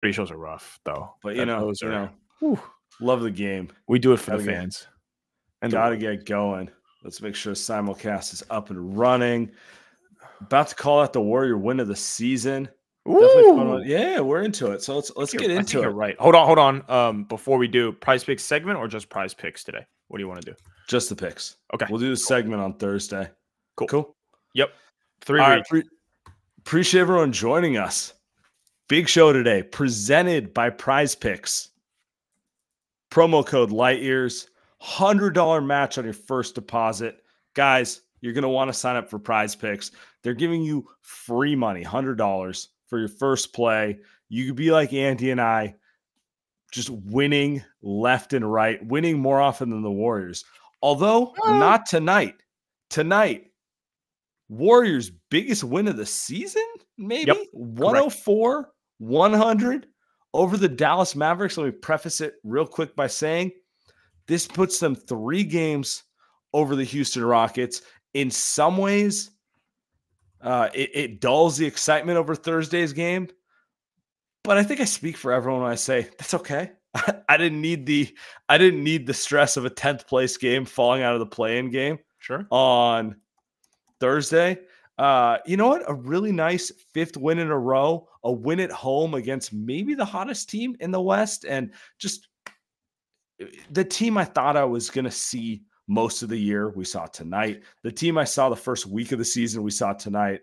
Pretty shows are rough though. But you know, those you are- know, Whew. love the game. we do it for the Gotta get- fans. And Got to get going. Let's make sure simulcast is up and running. About to call out the Warrior win of the season. Yeah, we're into it. So let's let's get into it. Right. Hold on, hold on. Um, before we do prize picks segment or just prize picks today? What do you want to do? Just the picks. Okay. We'll do the segment on Thursday. Cool. Cool. Yep. Three All right, pre- appreciate everyone joining us. Big show today, presented by Prize Picks. Promo code Light Years, hundred dollar match on your first deposit, guys. You're gonna want to sign up for Prize Picks. They're giving you free money, hundred dollars for your first play. You could be like Andy and I, just winning left and right, winning more often than the Warriors. Although not tonight. Tonight, Warriors' biggest win of the season, maybe 104, 100 over the Dallas Mavericks. Let me preface it real quick by saying this puts them three games over the Houston Rockets. In some ways, uh, it, it dulls the excitement over Thursday's game. But I think I speak for everyone when I say that's okay. I didn't need the I didn't need the stress of a 10th place game falling out of the play-in game Sure. on Thursday. Uh, you know what? A really nice fifth win in a row, a win at home against maybe the hottest team in the West, and just uh, the team I thought I was going to see most of the year. We saw tonight. The team I saw the first week of the season, we saw tonight.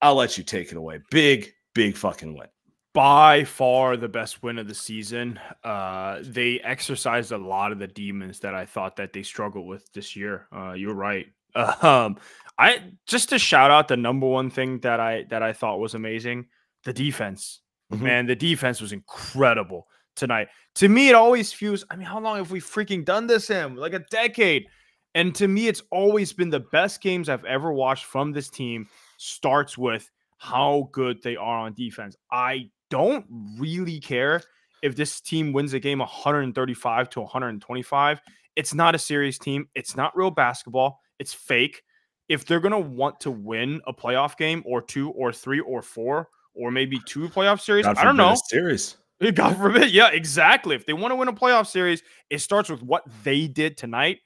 I'll let you take it away. Big, big fucking win. by far the best win of the season. Uh, they exercised a lot of the demons that I thought that they struggled with this year. Uh, you're right. Um, I just to shout out the number one thing that I that I thought was amazing, the defense. Mhm. Man, the defense was incredible tonight. To me, it always feels. I mean, how long have we freaking done this in? Like a decade. And to me, it's always been the best games I've ever watched from this team. Starts with how good they are on defense. I don't really care if this team wins a game 135 to 125. It's not a serious team. It's not real basketball. It's fake. If they're going to want to win a playoff game or two or three or four or maybe two playoff series, I don't know. Series. God forbid. Yeah, exactly. If they want to win a playoff series, it starts with what they did tonight.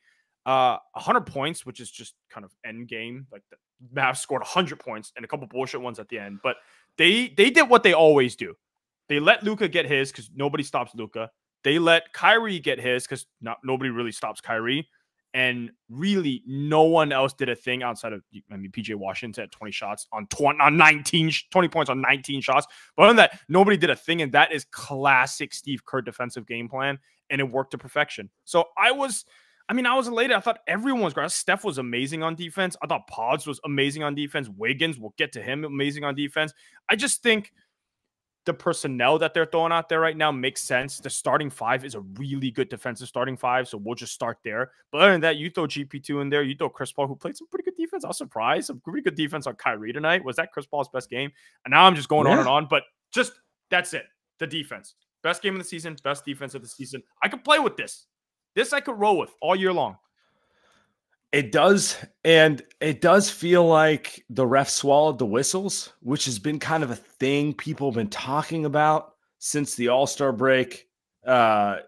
Uh, 100 points, which is just kind of end game. Like the Mavs scored 100 points and a couple bullshit ones at the end, but they they did what they always do. They let Luka get his because nobody stops Luka. They let Kyrie get his because not nobody really stops Kyrie. And really, no one else did a thing outside of, I mean, PJ Washington had 20 shots on 20, on 19, 20 points on 19 shots. But other than that, nobody did a thing. And that is classic Steve Kerr defensive game plan. And it worked to perfection. So I was, I mean, I was elated. I thought everyone was great. Steph was amazing on defense. I thought Podz was amazing on defense. Wiggins, we'll get to him, amazing on defense. I just think the personnel that they're throwing out there right now makes sense. The starting five is a really good defensive starting five, so we'll just start there. But other than that, you throw GP2 in there, you throw Chris Paul, who played some pretty good defense. I was surprised. Some pretty good defense on Kyrie tonight. Was that Chris Paul's best game? And now I'm just going on and on, but just that's it. The defense. Best game of the season, best defense of the season. I could play with this. This I could roll with all year long. It does, and it does feel like the ref swallowed the whistles, which has been kind of a thing people have been talking about since the All Star break. Uh,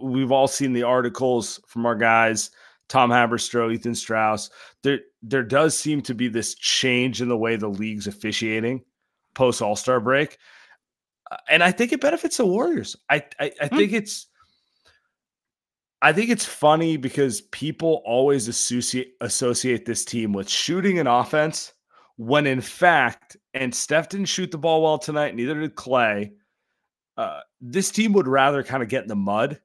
we've all seen the articles from our guys, Tom Haberstroh, Ethan Strauss. There, there does seem to be this change in the way the league's officiating post All Star break, Uh, and I think it benefits the Warriors. I, I, I Hmm. think it's. I think it's funny because people always associate associate this team with shooting and offense when in fact, and Steph didn't shoot the ball well tonight, neither did Klay. Uh, this team would rather kind of get in the mud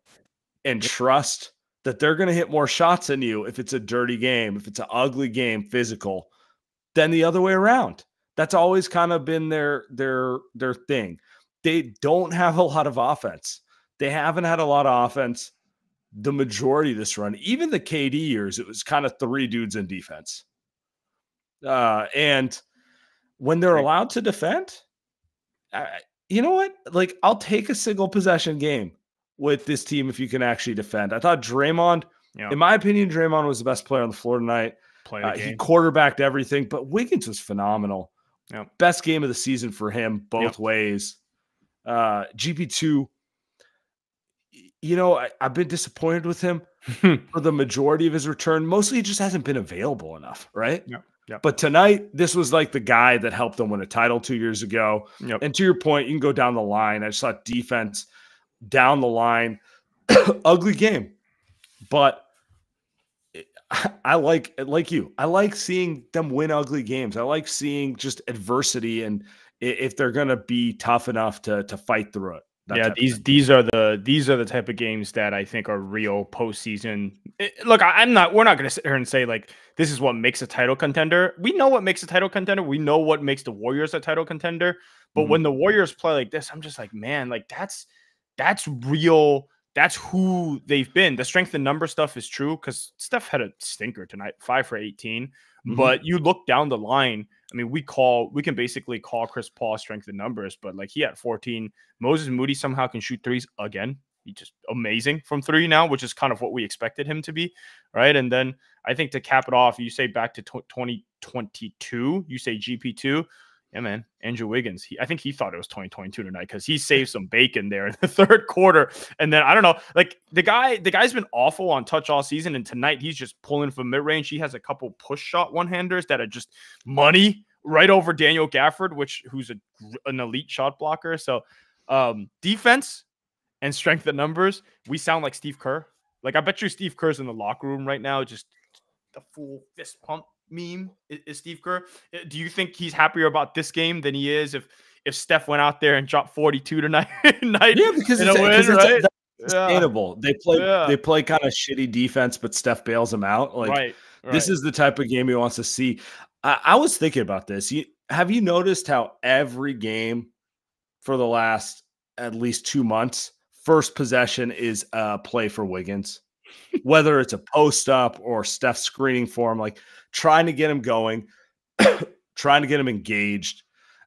and trust that they're going to hit more shots than you if it's a dirty game, if it's an ugly game, physical, than the other way around. That's always kind of been their their their thing. They don't have a lot of offense. They haven't had a lot of offense the majority of this run, even the KD years, it was kind of three dudes in defense. Uh, and when they're allowed to defend, I, you know what? Like, I'll take a single possession game with this team if you can actually defend. I thought Draymond, Yeah. in my opinion, Draymond was the best player on the floor tonight. Uh, he quarterbacked everything, but Wiggins was phenomenal. Best game of the season for him both ways. Uh, GP2, you know, I, have been disappointed with him for the majority of his return. Mostly, he just hasn't been available enough, right? Yeah. Yep. But tonight, this was like the guy that helped them win a title two years ago. Yep. And to your point, you can go down the line. I just thought defense down the line, ugly game. But I like like you. I like seeing them win ugly games. I like seeing just adversity and if they're going to be tough enough to to fight through it. Yeah, these these are the these are the type of games that I think are real postseason. It, eh, look, I, am not. We're not going to sit here and say like this is what makes a title contender. We know what makes a title contender. We know what makes the Warriors a title contender. But mm-hmm. when the Warriors play like this, I'm just like, man, like that's that's real that's who they've been. The strength and number stuff is true because Steph had a stinker tonight, five for 18. Mm-hmm. But you look down the line. I mean, we call we can basically call Chris Paul strength and numbers, but like he had 14. Moses Moody somehow can shoot threes again. He's just amazing from three now, which is kind of what we expected him to be, right? And then I think to cap it off, you say back to 2022, you say GP2 yeah, man, Andrew Wiggins. He, I think he thought it was 2022 tonight because he saved some bacon there in the third quarter. And then I don't know, like the guy, the guy's been awful on touch all season, and tonight he's just pulling from mid range. He has a couple push shot one handers that are just money right over Daniel Gafford, which who's a, an elite shot blocker. So um, defense and strength of numbers, we sound like Steve Kerr. Like I bet you Steve Kerr's in the locker room right now, just the full fist pump meme is, Steve Kerr. Do you think he's happier about this game than he is if if Steph went out there and dropped 42 tonight? night yeah, because it's, win, it's right? sustainable. Yeah. They play yeah. they play kind of shitty defense, but Steph bails them out. Like right, right. this is the type of game he wants to see. I, I was thinking about this. You, have you noticed how every game for the last at least two months, first possession is a play for Wiggins? Whether it's a post up or Steph screening for him, like trying to get him going, trying to get him engaged.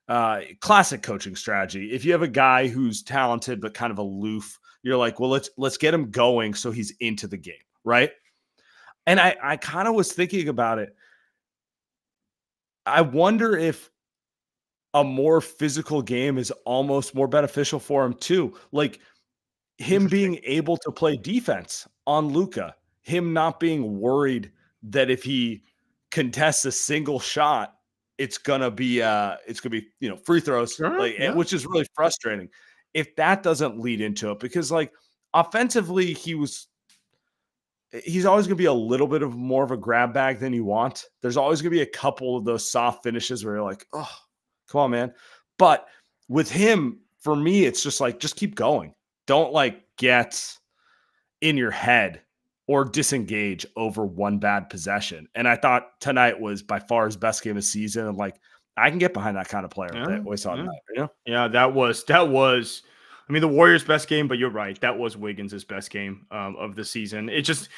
Uh, classic coaching strategy. If you have a guy who's talented but kind of aloof, you're like, well, let's let's get him going so he's into the game, right? And I I kind of was thinking about it. I wonder if a more physical game is almost more beneficial for him too. Like him being able to play defense on Luka, him not being worried that if he contests a single shot, it's gonna be uh it's gonna be you know free throws, sure, like yeah. which is really frustrating. If that doesn't lead into it, because like offensively, he was he's always going to be a little bit of more of a grab bag than you want. There's always going to be a couple of those soft finishes where you're like, oh, come on, man. But with him, for me, it's just like, just keep going. Don't like get in your head or disengage over one bad possession. And I thought tonight was by far his best game of season. And like, I can get behind that kind of player. Yeah, that we saw yeah. tonight, you know? Yeah, that was that was. I mean, the Warriors' best game, but you're right. That was Wiggins' best game um, of the season. It just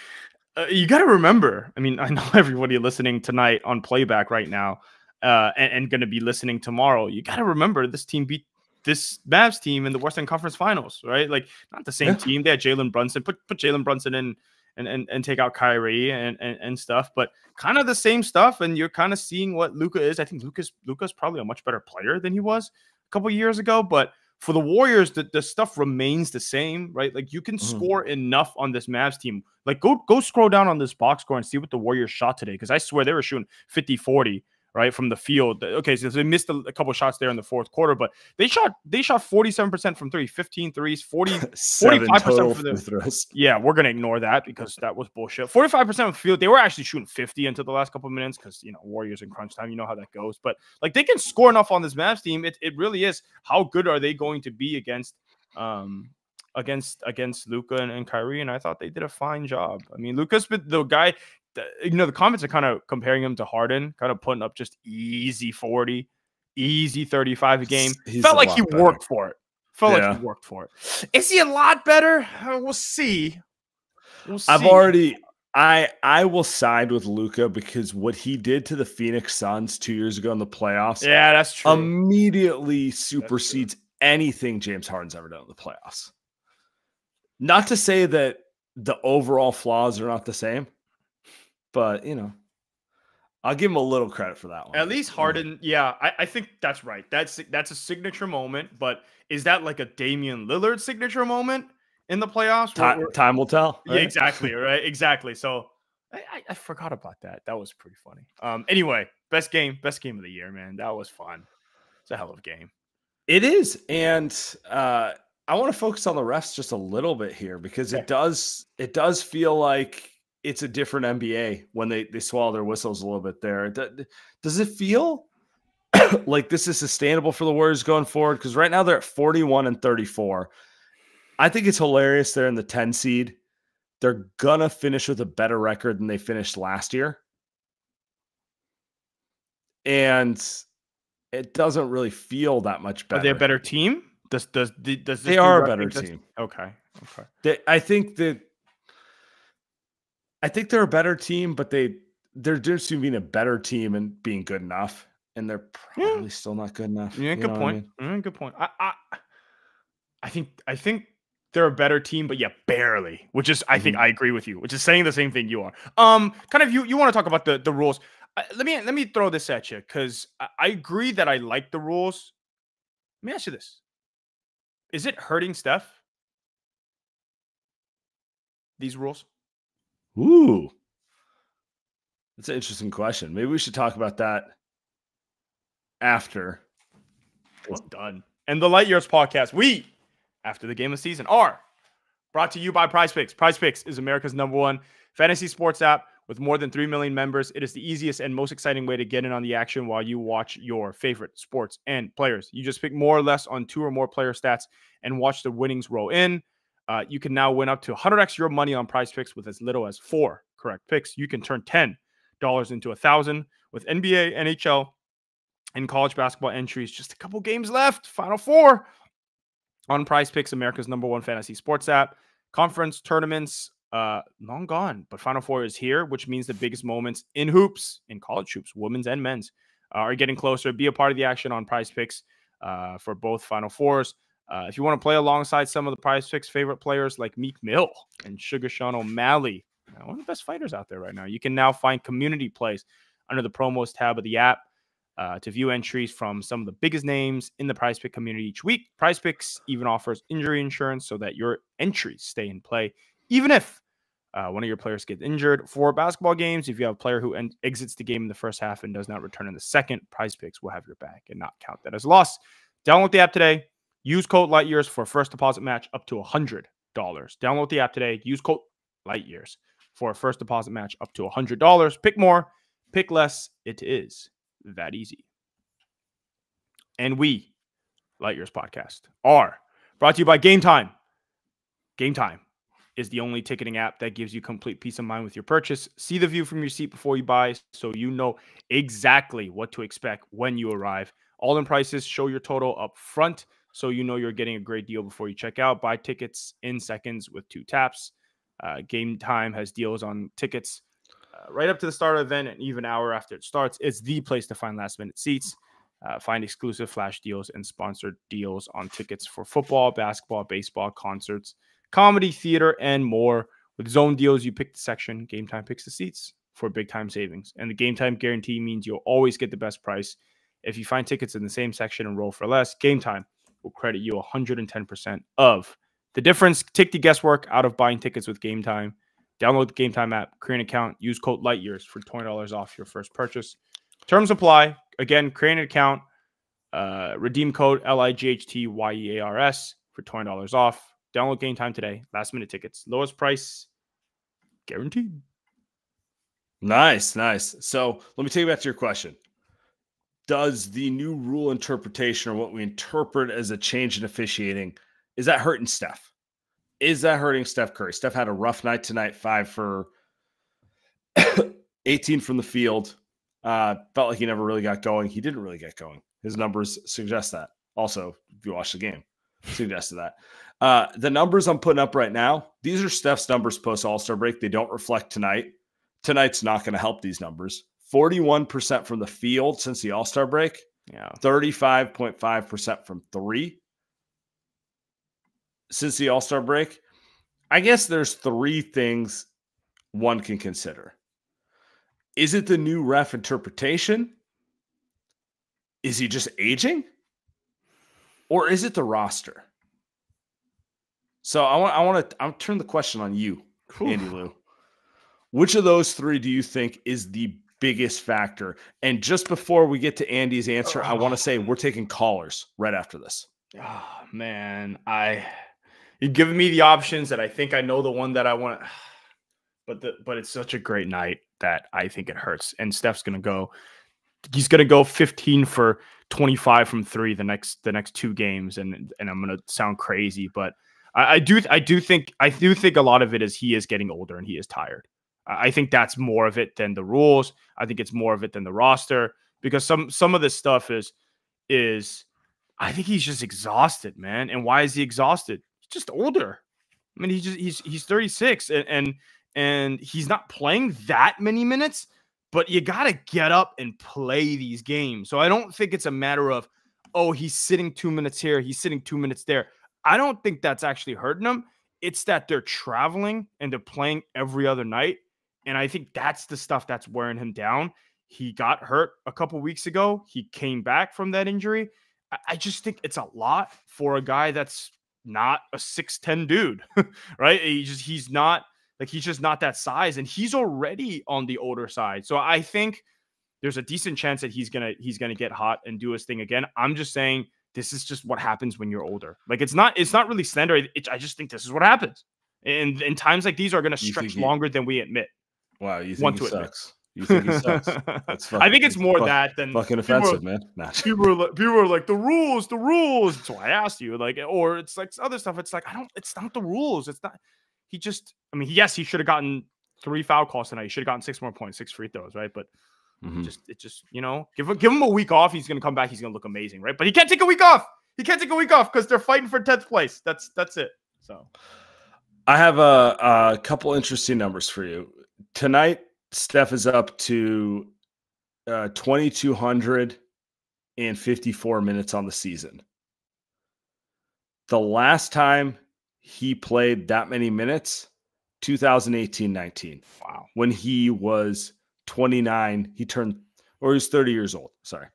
uh, you got to remember. I mean, I know everybody listening tonight on playback right now uh, and, and going to be listening tomorrow. You got to remember this team beat this Mavs team in the Western Conference Finals, right? Like not the same yeah. team. They had Jalen Brunson. Put put Jalen Brunson in and and, and take out Kyrie and, and and stuff, but kind of the same stuff. And you're kind of seeing what Luka is. I think Luka's Luka's probably a much better player than he was a couple years ago, but for the Warriors, the, the stuff remains the same, right? Like you can mm-hmm. score enough on this Mavs team. Like go go scroll down on this box score and see what the Warriors shot today. Because I swear they were shooting 50 40 right from the field. Okay, so they missed a, a, couple shots there in the fourth quarter, but they shot they shot 47% from 3, 15 threes, 40 45% for the throws. Yeah, we're going to ignore that because that was bullshit. 45% of the field. They were actually shooting 50 into the last couple of minutes cuz you know, Warriors in crunch time, you know how that goes. But like they can score enough on this Mavs team. It it really is how good are they going to be against um against against Luka and, and Kyrie, and I thought they did a fine job. I mean, Luka's been the guy you know, the comments are kind of comparing him to Harden, kind of putting up just easy 40, easy 35 a game. He's Felt a like he better. worked for it. Felt yeah. like he worked for it. Is he a lot better? Uh, we'll see. We'll see. I've already I I will side with Luka because what he did to the Phoenix Suns two years ago in the playoffs, yeah, that's true. Immediately supersedes anything James Harden's ever done in the playoffs. Not to say that the overall flaws are not the same, but you know, I'll give him a little credit for that one. At least Harden, yeah, I, I think that's right. That's that's a signature moment, but is that like a Damian Lillard signature moment in the playoffs? Time, time will tell. Right? Yeah, exactly. Right, exactly. So I, I, I, forgot about that. That was pretty funny. Um, anyway, best game, best game of the year, man. That was fun. It's a hell of a game. It is, and uh, I want to focus on the refs just a little bit here because yeah. it does it does feel like it's a different NBA when they they swallow their whistles a little bit there. Does it feel like this is sustainable for the Warriors going forward? Because right now they're at 41 and 34. I think it's hilarious they're in the 10 seed. They're gonna finish with a better record than they finished last year. And it doesn't really feel that much better. Are they a better team? Does does does they are a better team? Okay, okay. They, I think that I think they're a better team, but they they're just being a better team and being good enough, and they're probably yeah. still not good enough. Yeah, good point. I mean? good point. I, I I think I think they're a better team, but yeah, barely. Which is I mm-hmm. think I agree with you. Which is saying the same thing you are. Um, kind of you you want to talk about the the rules. Uh, let me let me throw this at you because I, I agree that I like the rules. Let me ask you this: Is it hurting Steph? These rules? Ooh. That's an interesting question. Maybe we should talk about that after. It's done. And the Light Years podcast, we, after the game of season, are brought to you by Prize Picks. Prize Picks is America's number one fantasy sports app with more than 3 million members. It is the easiest and most exciting way to get in on the action while you watch your favorite sports and players. You just pick more or less on two or more player stats and watch the winnings roll in. Uh, you can now win up to 100x your money on prize picks with as little as four correct picks. You can turn $10 into a thousand with NBA, NHL, and college basketball entries. Just a couple games left. Final four on prize picks, America's number one fantasy sports app. Conference tournaments, uh, long gone, but Final Four is here, which means the biggest moments in hoops, in college hoops, women's and men's, uh, are getting closer. Be a part of the action on prize picks uh, for both Final Fours. Uh, if you want to play alongside some of the prize picks favorite players like Meek Mill and Sugar Sean O'Malley, one of the best fighters out there right now, you can now find community plays under the promos tab of the app uh, to view entries from some of the biggest names in the prize pick community each week. Prize picks even offers injury insurance so that your entries stay in play, even if uh, one of your players gets injured. For basketball games, if you have a player who en- exits the game in the first half and does not return in the second, prize picks will have your back and not count that as a loss. Download the app today Use code Lightyears for first deposit match up to $100. Download the app today. Use code Lightyears for a first deposit match up to $100. Pick more, pick less. It is that easy. And we, Lightyears Podcast, are brought to you by Game Time. Game Time is the only ticketing app that gives you complete peace of mind with your purchase. See the view from your seat before you buy so you know exactly what to expect when you arrive. All in prices show your total up front so you know you're getting a great deal before you check out. Buy tickets in seconds with two taps. Uh, game time has deals on tickets uh, right up to the start of the event and even hour after it starts. It's the place to find last minute seats. Uh, find exclusive flash deals and sponsored deals on tickets for football, basketball, baseball, concerts, comedy, theater, and more. With zone deals, you pick the section, game time picks the seats for big time savings. And the game time guarantee means you'll always get the best price. If you find tickets in the same section and roll for less, game time will credit you 110% of the difference. Take the guesswork out of buying tickets with Game Time. Download the Game Time app, create an account, use code LightYears for $20 off your first purchase. Terms apply. Again, create an account, uh, redeem code L I G H T Y E A R S for $20 off. Download Game Time today. Last minute tickets. Lowest price guaranteed. Nice, nice. So let me take you back to your question does the new rule interpretation or what we interpret as a change in officiating is that hurting Steph? Is that hurting Steph Curry? Steph had a rough night tonight, five for 18 from the field. Uh, felt like he never really got going. He didn't really get going. His numbers suggest that. Also, if you watch the game, suggested that. Uh, the numbers I'm putting up right now, these are Steph's numbers post All Star break. They don't reflect tonight. Tonight's not going to help these numbers. 41% from the field since the All Star break. Yeah. 35.5% from three since the All Star break. I guess there's three things one can consider. Is it the new ref interpretation? Is he just aging? Or is it the roster? So I want I want to I'll turn the question on you. Andy Lou. Which of those three do you think is the biggest factor? And just before we get to Andy's answer, I want to say we're taking callers right after this. Oh, man, I you've given me the options that I think I know the one that I want. But the but it's such a great night that I think it hurts. And Steph's gonna go. He's gonna go 15 for 25 from three the next the next two games, and and I'm gonna sound crazy, but I, I do I do think I do think a lot of it is he is getting older and he is tired. I think that's more of it than the rules. I think it's more of it than the roster because some some of this stuff is is I think he's just exhausted, man. And why is he exhausted? He's just older. I mean, he's just he's he's 36 and and and he's not playing that many minutes, but you got to get up and play these games. So I don't think it's a matter of, oh, he's sitting two minutes here, he's sitting two minutes there. I don't think that's actually hurting him. It's that they're traveling and they're playing every other night. And I think that's the stuff that's wearing him down. He got hurt a couple weeks ago. He came back from that injury. I just think it's a lot for a guy that's not a 6'10 dude, right? He just he's not like he's just not that size, and he's already on the older side. So I think there's a decent chance that he's gonna he's gonna get hot and do his thing again. I'm just saying this is just what happens when you're older. Like it's not it's not really slender. It, I just think this is what happens. And and times like these are gonna stretch longer than we admit. Wow, you think he sucks? You think he sucks? That's fine. I think it's more that than fucking offensive, man. Nah. People are like, people are like the rules, the rules. So I asked you, like, or it's like other stuff. It's like I don't. It's not the rules. It's not he just, I mean, yes, he should have gotten three foul calls tonight. He should have gotten six more points, six free throws, right? But mm-hmm. just, it just, you know, give give him a week off. He's going to come back. He's going to look amazing, right? But he can't take a week off. He can't take a week off because they're fighting for tenth place. That's that's it. So, I have a, a couple interesting numbers for you tonight. Steph is up to uh, 2,254 minutes on the season. The last time he played that many minutes 2018 19. Wow. When he was 29, he turned, or he's 30 years old. Sorry.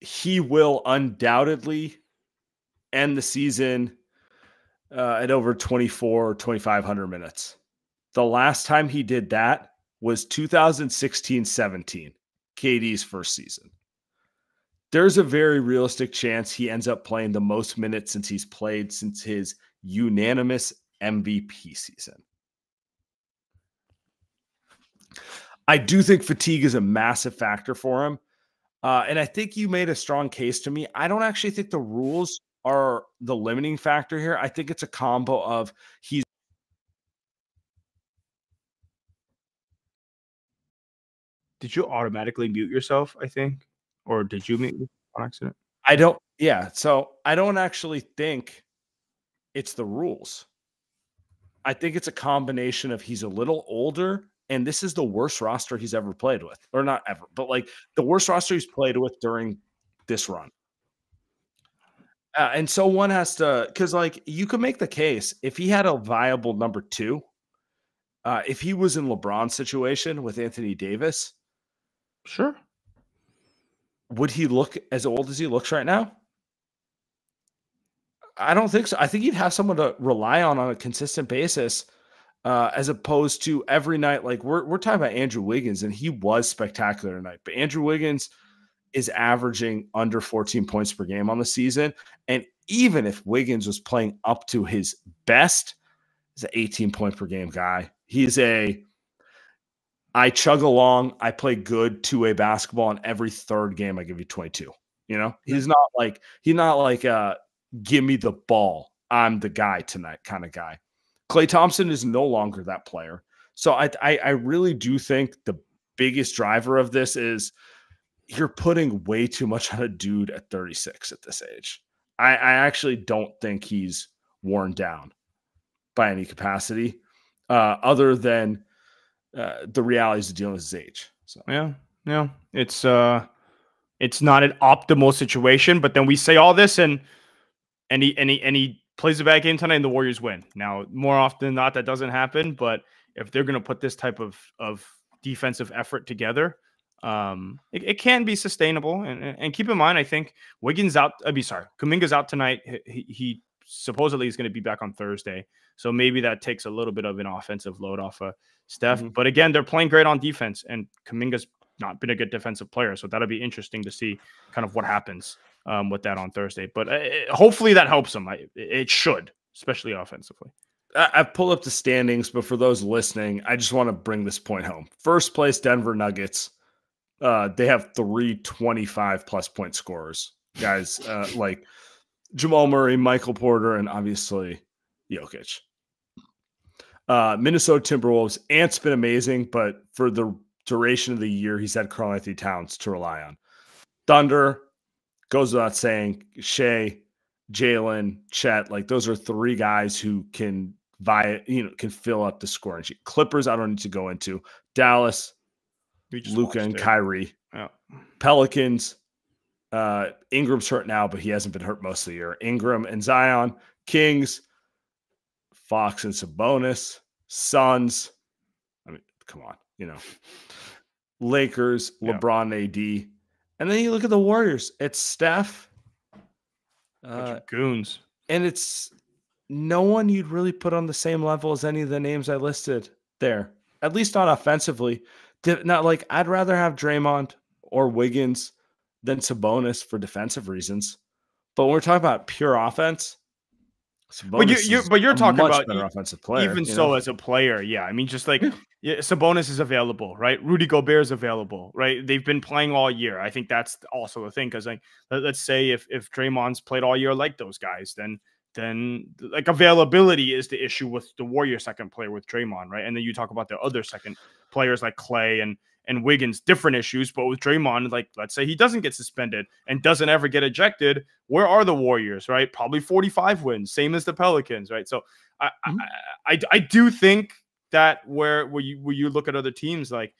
He will undoubtedly end the season uh, at over 24 or 2,500 minutes. The last time he did that was 2016 17, KD's first season there's a very realistic chance he ends up playing the most minutes since he's played since his unanimous MVP season. I do think fatigue is a massive factor for him. Uh, and I think you made a strong case to me. I don't actually think the rules are the limiting factor here. I think it's a combo of he's. Did you automatically mute yourself? I think or did you meet on accident? I don't. Yeah. So I don't actually think it's the rules. I think it's a combination of he's a little older and this is the worst roster he's ever played with, or not ever, but like the worst roster he's played with during this run. Uh, and so one has to, because like you could make the case if he had a viable number two, uh, if he was in LeBron's situation with Anthony Davis, sure, would he look as old as he looks right now? I don't think so. I think he'd have someone to rely on on a consistent basis, uh, as opposed to every night. Like we're we're talking about Andrew Wiggins, and he was spectacular tonight. But Andrew Wiggins is averaging under 14 points per game on the season, and even if Wiggins was playing up to his best, he's an 18 point per game guy. He's a I chug along. I play good two way basketball, and every third game I give you 22. You know, he's not like he's not like uh give me the ball. I'm the guy tonight kind of guy. Klay Thompson is no longer that player. So I, I I really do think the biggest driver of this is you're putting way too much on a dude at 36 at this age. I, I actually don't think he's worn down by any capacity, uh, other than uh, the realities of dealing with his age. So yeah, yeah, it's uh, it's not an optimal situation. But then we say all this, and and he and he and he plays a bad game tonight, and the Warriors win. Now, more often than not, that doesn't happen, but if they're going to put this type of of defensive effort together, um, it, it can be sustainable. And, and keep in mind, I think Wiggins out. I mean, sorry, Kuminga's out tonight. He, he supposedly is going to be back on Thursday, so maybe that takes a little bit of an offensive load off of Steph. Mm-hmm. But again, they're playing great on defense, and Kuminga's not been a good defensive player, so that'll be interesting to see kind of what happens um, with that on Thursday. But uh, hopefully that helps them. I, it should, especially offensively. I've pulled up the standings, but for those listening, I just want to bring this point home. First place, Denver Nuggets. Uh, they have three 25 plus point scorers, guys uh, like Jamal Murray, Michael Porter, and obviously Jokic. Uh, Minnesota Timberwolves, Ant's been amazing, but for the duration of the year, he's had Karl-Anthony Towns to rely on. Thunder goes without saying, Shai, Jalen, Chet, like those are three guys who can via you know can fill up the scoring sheet. Clippers, I don't need to go into. Dallas, Luka and it. Kyrie. Yeah. Pelicans, uh, Ingram's hurt now, but he hasn't been hurt most of the year. Ingram and Zion, Kings, Fox and Sabonis, Suns. I mean, come on, you know, Lakers, yeah. LeBron, AD, and then you look at the Warriors. It's Steph, uh, goons, and it's no one you'd really put on the same level as any of the names I listed there. At least not offensively. Not like I'd rather have Draymond or Wiggins than Sabonis for defensive reasons. But when we're talking about pure offense, Sabonis but you, are but you're talking about better offensive player. Even so, know? as a player, yeah. I mean, just like yeah. Sabonis is available, right? Rudy Gobert is available, right? They've been playing all year. I think that's also the thing because, like, let, us say if if Draymond's played all year like those guys, then then like availability is the issue with the Warrior second player with Draymond, right? And then you talk about the other second players like Klay and and Wiggins, different issues. But with Draymond, like let's say he doesn't get suspended and doesn't ever get ejected, where are the Warriors, right? Probably 45 wins, same as the Pelicans, right? So I mm-hmm. I, I, I do think that where where you where you look at other teams like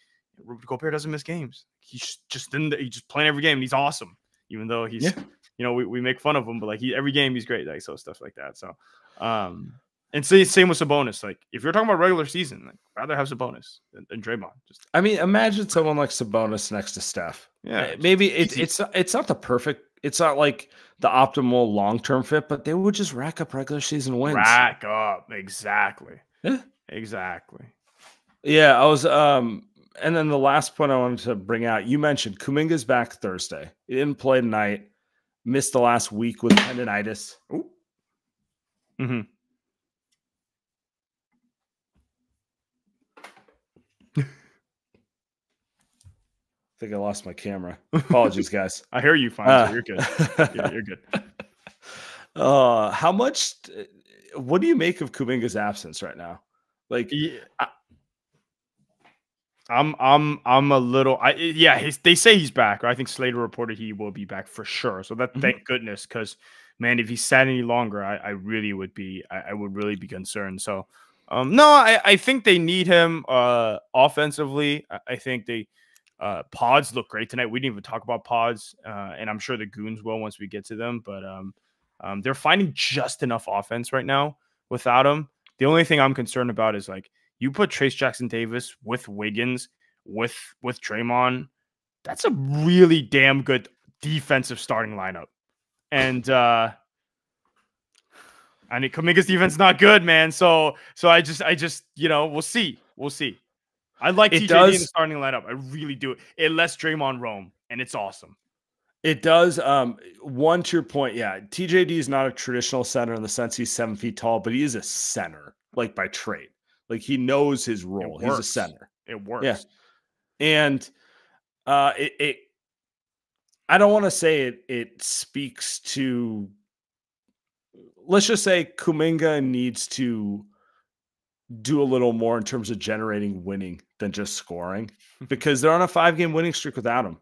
Rudy Gobert doesn't miss games. He's just in the, he's just playing every game. And he's awesome, even though he's yeah. You know we, we make fun of him, but like he every game he's great, like so stuff like that. So um and say same with Sabonis. Like if you're talking about regular season, like rather have Sabonis than, than Draymond. Just I mean, imagine someone like Sabonis next to Steph. Yeah, eh, maybe it's it's it's not the perfect. It's not like the optimal long term fit, but they would just rack up regular season wins. Rack up exactly. Yeah, exactly. Yeah, I was. Um, and then the last point I wanted to bring out, you mentioned Kuminga's back Thursday. He didn't play tonight. Missed the last week with tendonitis. Ooh. Mm-hmm. I think I lost my camera. Apologies, guys. I hear you fine. Uh, so you're good. Yeah, you're good. Uh, how much? What do you make of Kuminga's absence right now? Like, yeah, I, am I'm, I'm a little. I yeah. they say he's back. I think Slater reported he will be back for sure. So that mm-hmm. thank goodness, because man, if he sat any longer, I, I really would be. I, I would really be concerned. So, um, no, I, I think they need him. Uh, offensively, I, I think they uh, Podz look great tonight. We didn't even talk about Podz, uh, and I'm sure the goons will once we get to them. But um, um, they're finding just enough offense right now without him. The only thing I'm concerned about is like you put Trayce Jackson Davis with Wiggins with with Draymond. That's a really damn good defensive starting lineup, and uh, I mean Kuminga's defense not good, man. So so I just I just you know we'll see we'll see. I like it TJD does, in the starting lineup. I really do. It lets Draymond roam, and it's awesome. It does. Um, one to your point, yeah. TJD is not a traditional center in the sense he's seven feet tall, but he is a center, like by trade. Like he knows his role. He's a center. It works. Yeah. And uh it, it I don't want to say it it speaks to let's just say Kuminga needs to do a little more in terms of generating winning than just scoring because they're on a five game winning streak without him.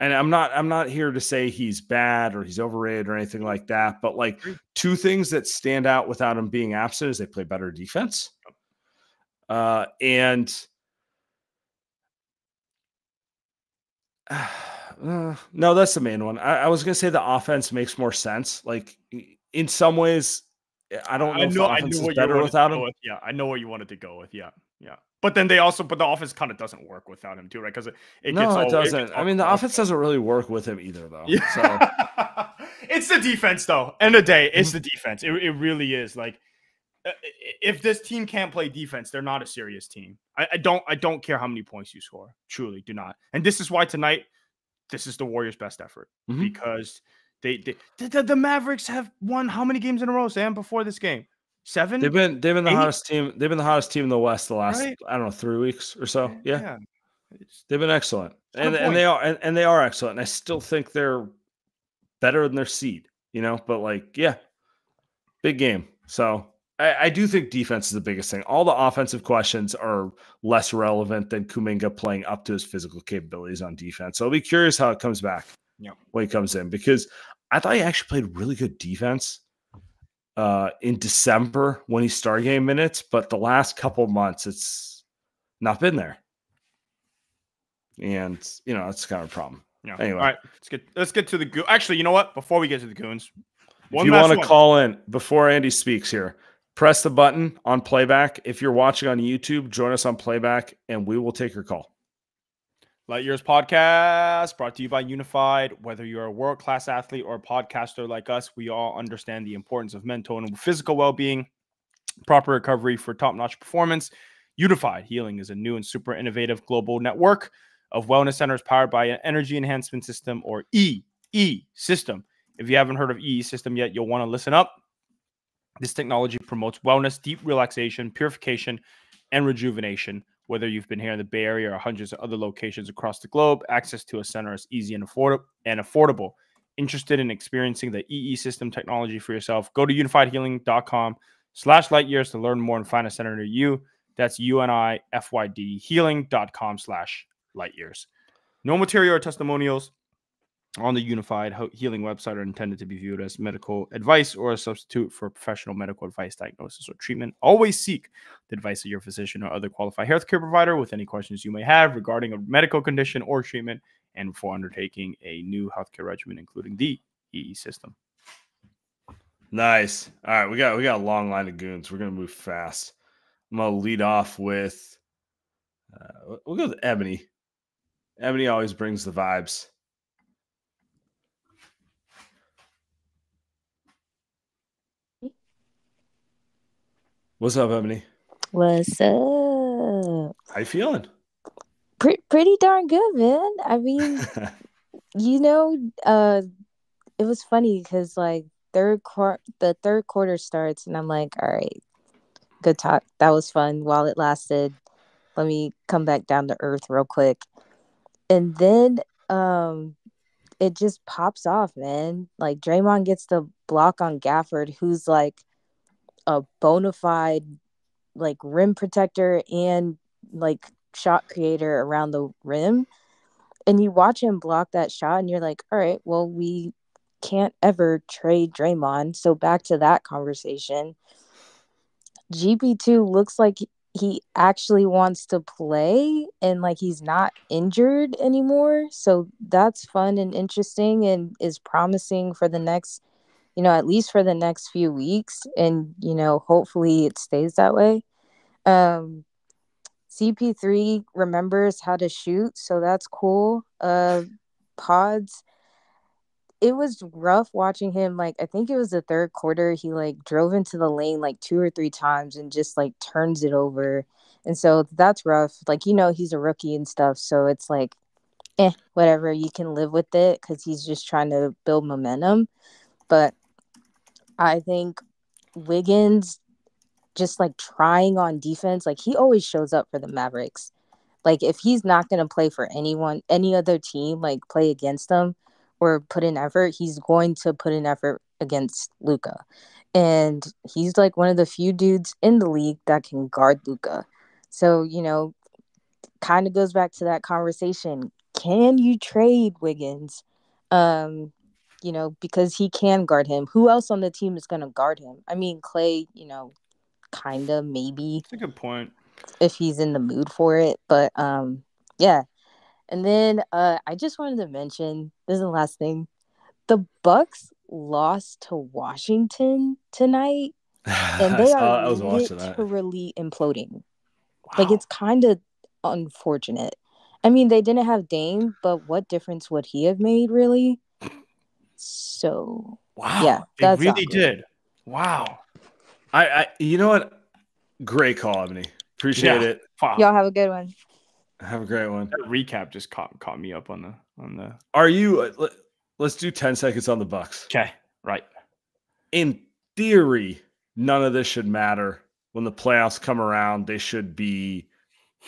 And I'm not I'm not here to say he's bad or he's overrated or anything like that, but like two things that stand out without him being absent is they play better defense. Uh, and uh, no, that's the main one. I, I was gonna say the offense makes more sense. Like in some ways, I don't know. I know. I knew what better without him. With. Yeah, I know what you wanted to go with. Yeah. Yeah. But then they also, but the offense kind of doesn't work without him too, right? Because it, it no, gets it all- doesn't. gets I mean, the offense doesn't really work with him either, though. So it's the defense, though. End of day, Mm-hmm. it's the defense. It, it really is. Like, if this team can't play defense, they're not a serious team. I, I don't. I don't care how many points you score. Truly, do not. And this is why tonight, this is the Warriors' best effort Mhm. because they, they the, the, Mavericks have won how many games in a row, Sam? Before this game, seven. they've been they've been the Eight? hottest team. They've been the hottest team in the West the last Right. I don't know three weeks or so. Yeah, It's- they've been excellent, and and they are and, and they are excellent. And I still think they're better than their seed. You know, but like yeah, big game. So I, I do think defense is the biggest thing. All the offensive questions are less relevant than Kuminga playing up to his physical capabilities on defense. So I'll be curious how it comes back Yeah. when he comes in because I thought he actually played really good defense uh, in December when he started game minutes, but the last couple months it's not been there. And you know, that's kind of a problem. Yeah. Anyway. All right. Let's get let's get to the goon. Actually, you know what? Before we get to the goons, if you want to call in before Andy speaks here, press the button on playback. If you're watching on YouTube, join us on playback and we will take your call. Light Years Podcast brought to you by Unifyd. Whether you're a world class athlete or a podcaster like us, we all understand the importance of mental and physical well being, proper recovery for top notch performance. Unifyd Healing is a new and super innovative global network of wellness centers powered by an energy enhancement system or EE system. If you haven't heard of EE system yet, you'll want to listen up. This technology promotes wellness, deep relaxation, purification, and rejuvenation. Whether you've been here in the Bay Area or hundreds of other locations across the globe, access to a center is easy and affordable. And affordable. Interested in experiencing the EE system technology for yourself? Go to unifydhealing.com slash light years to learn more and find a center near you. That's UNIFYD healing.com slash light years. No material or testimonials on the Unifyd Healing website are intended to be viewed as medical advice or a substitute for professional medical advice, diagnosis, or treatment. Always seek the advice of your physician or other qualified healthcare provider with any questions you may have regarding a medical condition or treatment and before undertaking a new healthcare regimen, including the EE system. Nice. All right, we got we got a long line of goons. We're gonna move fast. I'm gonna lead off with uh, we'll go with Ebony. Ebony always brings the vibes. What's up, Ebony? What's up? How you feeling? Pre- pretty darn good, man. I mean, you know, uh, it was funny because like third quarter, the third quarter starts, and I'm like, all right, good talk. That was fun while it lasted. Let me come back down to earth real quick, and then um, it just pops off, man. Like Draymond gets the block on Gafford, who's like a bona fide like rim protector and like shot creator around the rim. And you watch him block that shot and you're like all right well we can't ever trade Draymond. So back to that conversation. GP2 looks like he actually wants to play and like he's not injured anymore. So that's fun and interesting and is promising for the next you know at least for the next few weeks and you know hopefully it stays that way um CP3 remembers how to shoot, so that's cool. Uh Podz it was rough watching him like I think it was the third quarter he like drove into the lane like two or three times and just like turns it over. And so that's rough. Like you know he's a rookie and stuff, so it's like eh whatever, you can live with it cuz he's just trying to build momentum. But I think Wiggins just like trying on defense. Like he always shows up for the Mavericks. Like if he's not going to play for anyone, any other team, like play against them or put in effort, he's going to put in effort against Luka. And he's like one of the few dudes in the league that can guard Luka. So, you know, kind of goes back to that conversation. Can you trade Wiggins? Um, you know, because he can guard him. Who else on the team is going to guard him? I mean, Klay, you know, kind of maybe That's a good point. if he's in the mood for it but um yeah and then uh i just wanted to mention this is the last thing the bucks lost to washington tonight and they are I was watching that. literally imploding Like it's kind of unfortunate. I mean, they didn't have Dame, but what difference would he have made really? So wow. yeah, they really awkward. did. Wow. I, I you know what? Great call, Ebony. Appreciate Yeah. it. Wow. y'all have a good one. Have a great one. That recap just caught caught me up on the on the. Are you? uh, let, let's do ten seconds on the Bucks. Okay. Right. In theory, none of this should matter when the playoffs come around. They should be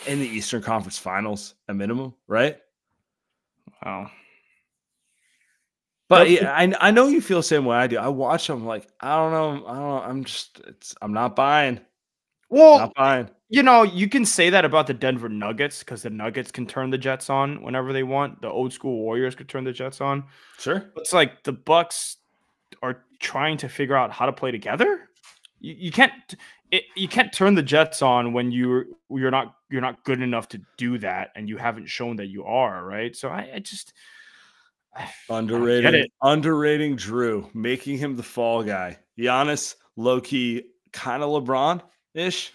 in the Eastern Conference Finals at minimum, right? Wow. But yeah, I I know you feel the same way I do. I watch them like I don't know. I don't know. I'm just it's I'm not buying. Well, Not buying. you know, you can say that about the Denver Nuggets because the Nuggets can turn the Jets on whenever they want. The old school Warriors could turn the Jets on. Sure. It's like the Bucks are trying to figure out how to play together. You, you can't it, you can't turn the Jets on when you're you're not you're not good enough to do that, and you haven't shown that you are right. So I, I just I don't Underrating, Jrue, making him the fall guy. Giannis, low key, kind of LeBron ish.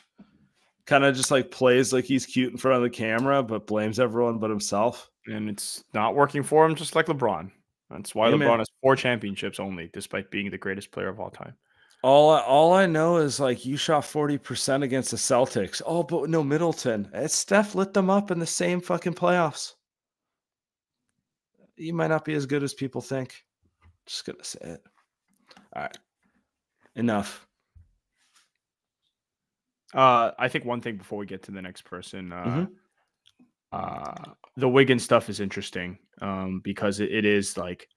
Kind of just like plays like he's cute in front of the camera, but blames everyone but himself. and it's not working for him, just like LeBron. That's why Yeah, man. LeBron has four championships only, despite being the greatest player of all time. All I, all I know is like you shot 40% against the Celtics. Oh, but no Middleton. It's Steph lit them up in the same fucking playoffs. You might not be as good as people think. Just gonna say it. All right. Enough. Uh, I think one thing before we get to the next person, uh, Mhm. uh, the Wiggins stuff is interesting um, because it, it is like,